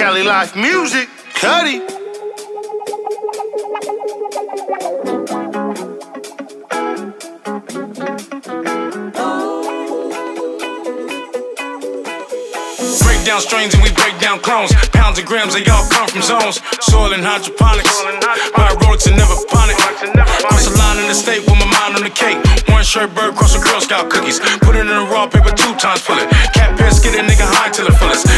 Cali Life Musik, Cuddy. Break down strains and we break down clones. Pounds and grams, they all come from zones. Soil and hydroponics. Buy Rolex and never ponic. Cross the line in the state with my mind on the cake. One shirt bird cross the Girl Scout cookies. Put it in a raw paper two times, pull it. Cat piss, get a nigga high till it fullest.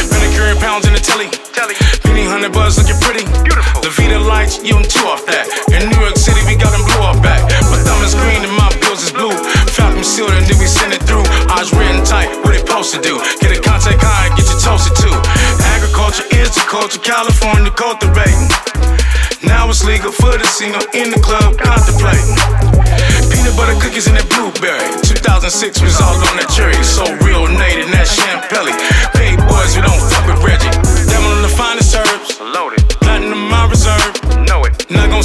You and two off that. In New York City, we got them blue off back. My thumb is green and my bills is blue. Falcon sealed and then we send it through. Eyes written tight, what it supposed to do? Get a contact high, get you toasted too. Agriculture is the culture, California cultivating. Now it's legal for the single in the club contemplating. Peanut butter cookies and that blueberry. 2006 was all on that cherry. So real native,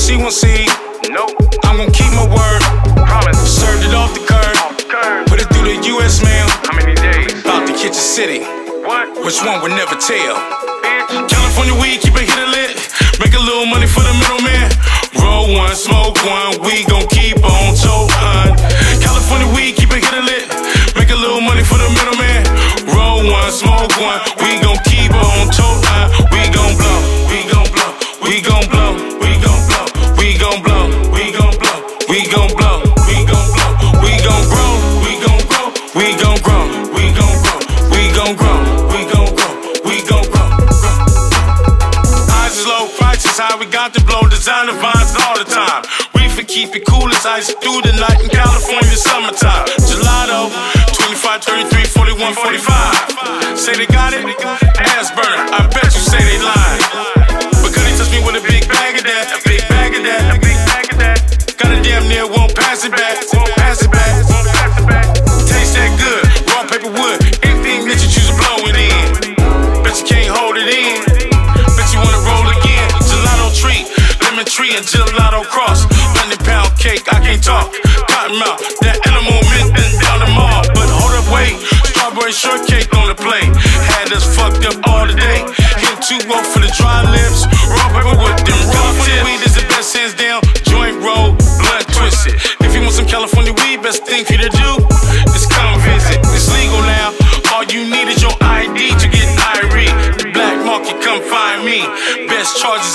it. Not gonna see one seed. Nope. I'm gonna keep my word. Promise. Served it off the curb. Curve. Put it through the US mail. How many days? About hit your city. What? Which one would never tell? Bitch. California weed, keep it hit a lit. Make a little money for the middleman. Roll one, smoke one, we gon' keep on toting. California weed, keep it hit a lit. Make a little money for the middleman. Roll one, smoke one, we gon' to blow designer vines all the time. We for keep it cool as ice through the night in California summertime. Gelato, 25, 33, 41, 45. Say they got it? Ass burner, I bet you say they lying. Because he touched me with a big bag tree, and gelato cross. London pound cake, I can't talk. Cotton mouth, that animal mint been down the mall. But hold up, wait. Strawberry shortcake on the plate. Had us fucked up all the day. Hit too well oh for the dry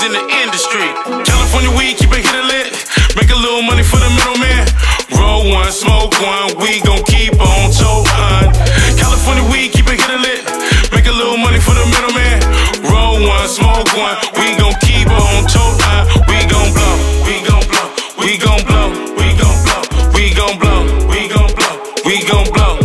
in the industry. California weed, keep it hit lit. Make a little money for the middleman. Roll one, smoke one, we gon' keep on totin'. California weed, keep it hit lit. Make a little money for the middleman. Roll one, smoke one, we gon' keep on totin'. We gon' blow, we gon' blow, we gon' blow, we gon' blow, we gon' blow, we gon' blow, we gon' blow.